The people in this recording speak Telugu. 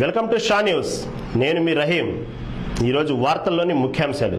Welcome to Shah news. నేను మీ రహీం. ఈరోజు వార్తల్లోని ముఖ్యాంశాలు.